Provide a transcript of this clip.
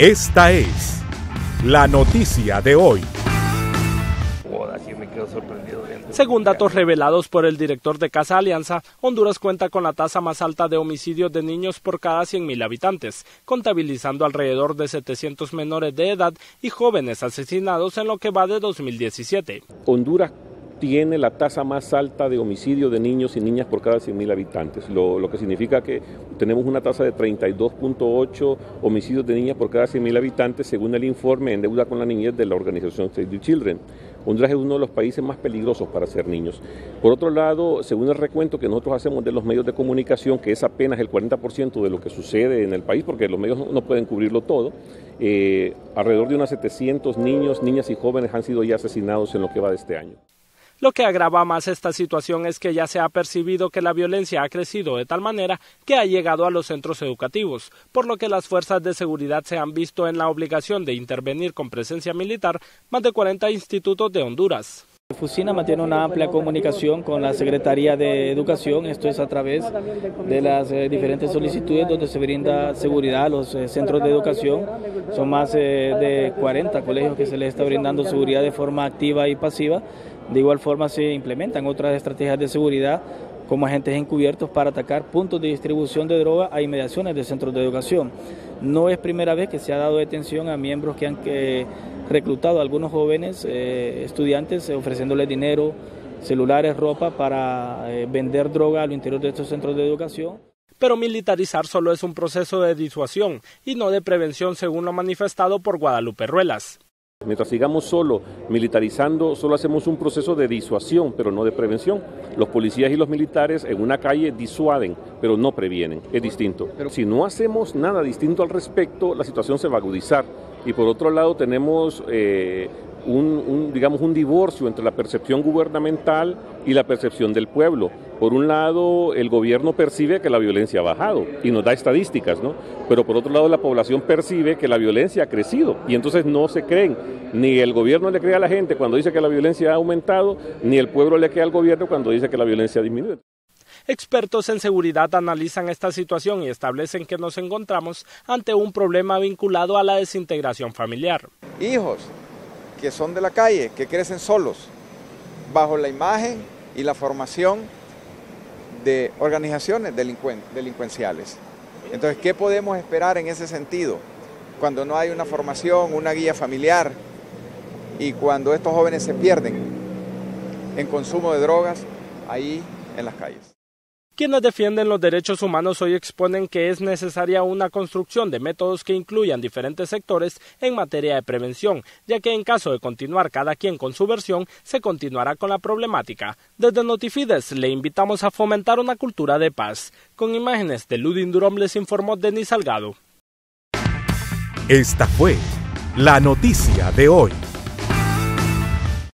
Esta es la noticia de hoy. Según datos revelados por el director de Casa Alianza, Honduras cuenta con la tasa más alta de homicidios de niños por cada 100.000 habitantes, contabilizando alrededor de 700 menores de edad y jóvenes asesinados en lo que va de 2017. Honduras tiene la tasa más alta de homicidio de niños y niñas por cada 100.000 habitantes, lo, que significa que tenemos una tasa de 32.8 homicidios de niñas por cada 100.000 habitantes, según el informe en deuda con la niñez de la organización Save the Children. Honduras es uno de los países más peligrosos para ser niños. Por otro lado, según el recuento que nosotros hacemos de los medios de comunicación, que es apenas el 40% de lo que sucede en el país, porque los medios no pueden cubrirlo todo, eh, alrededor de unos 700 niños, niñas y jóvenes han sido ya asesinados en lo que va de este año. Lo que agrava más esta situación es que ya se ha percibido que la violencia ha crecido de tal manera que ha llegado a los centros educativos, por lo que las fuerzas de seguridad se han visto en la obligación de intervenir con presencia militar más de 40 institutos de Honduras. Fusina mantiene una amplia comunicación con la Secretaría de Educación, esto es a través de las eh, diferentes solicitudes donde se brinda seguridad a los eh, centros de educación. Son más eh, de 40 colegios que se les está brindando seguridad de forma activa y pasiva. De igual forma se implementan otras estrategias de seguridad como agentes encubiertos para atacar puntos de distribución de droga a inmediaciones de centros de educación. No es primera vez que se ha dado detención a miembros que han reclutado a algunos jóvenes eh, estudiantes eh, ofreciéndoles dinero, celulares, ropa para eh, vender droga al interior de estos centros de educación. Pero militarizar solo es un proceso de disuasión y no de prevención según lo manifestado por Guadalupe Ruelas. Mientras sigamos solo militarizando, solo hacemos un proceso de disuasión, pero no de prevención. Los policías y los militares en una calle disuaden, pero no previenen. Es distinto. Si no hacemos nada distinto al respecto, la situación se va a agudizar. Y por otro lado tenemos eh, un, digamos, un divorcio entre la percepción gubernamental y la percepción del pueblo. Por un lado, el gobierno percibe que la violencia ha bajado y nos da estadísticas, ¿no? Pero por otro lado, la población percibe que la violencia ha crecido y entonces no se creen. Ni el gobierno le cree a la gente cuando dice que la violencia ha aumentado, ni el pueblo le cree al gobierno cuando dice que la violencia ha disminuido. Expertos en seguridad analizan esta situación y establecen que nos encontramos ante un problema vinculado a la desintegración familiar. Hijos que son de la calle, que crecen solos, bajo la imagen y la formación de organizaciones delincuenciales. Entonces, ¿qué podemos esperar en ese sentido? Cuando no hay una formación, una guía familiar y cuando estos jóvenes se pierden en consumo de drogas ahí en las calles. Quienes defienden los derechos humanos hoy exponen que es necesaria una construcción de métodos que incluyan diferentes sectores en materia de prevención, ya que en caso de continuar cada quien con su versión, se continuará con la problemática. Desde Notifides le invitamos a fomentar una cultura de paz. Con imágenes de Ludin Durom les informó Denis Salgado. Esta fue la noticia de hoy.